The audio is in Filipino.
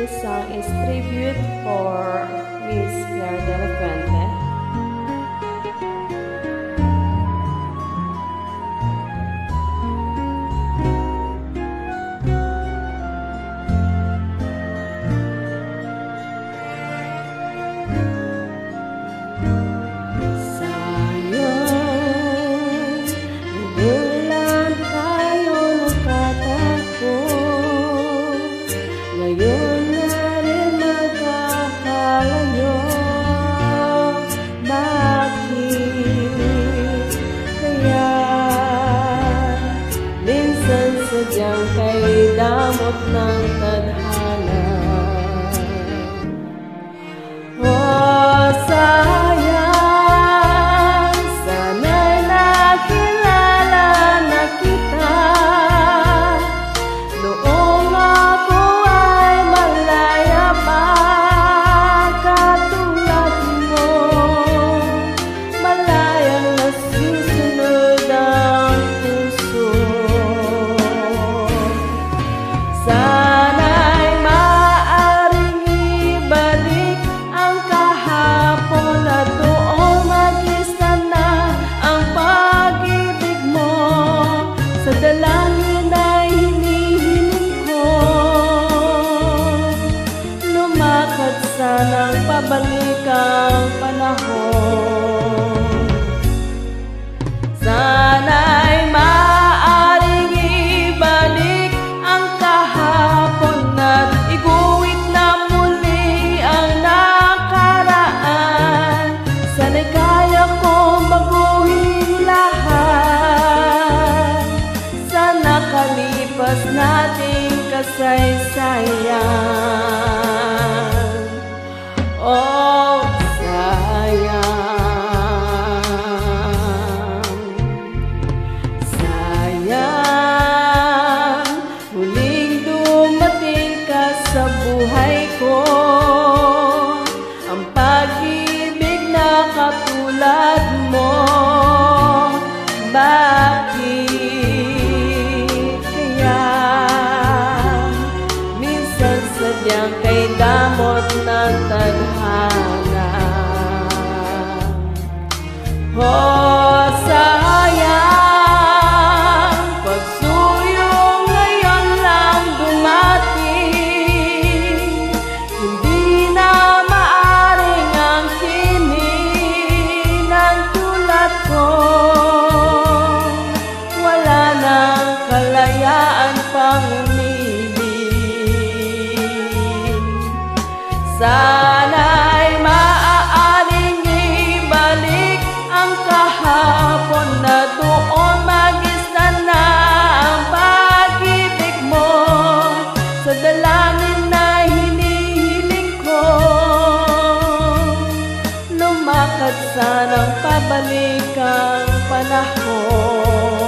This song is tribute for Miss Claire kay damot ng tadhana sanang pabalik ang panahon Sana'y maaaring ibalik ang kahapon at iguhit na muli ang nakaraan. Sana'y kaya kong baguhin lahat sa nakalipas nating kasaysayan. tulad mo. Bakit kaya? Minsan sadyang kay damot ng tadhana. Oh. Sana'y maaaring ibalik ang kahapon na doon Mag-isa na ang pag-ibig mo. Sa dalangin na hinihiling ko Lumakad sanang pabalik ang panahon.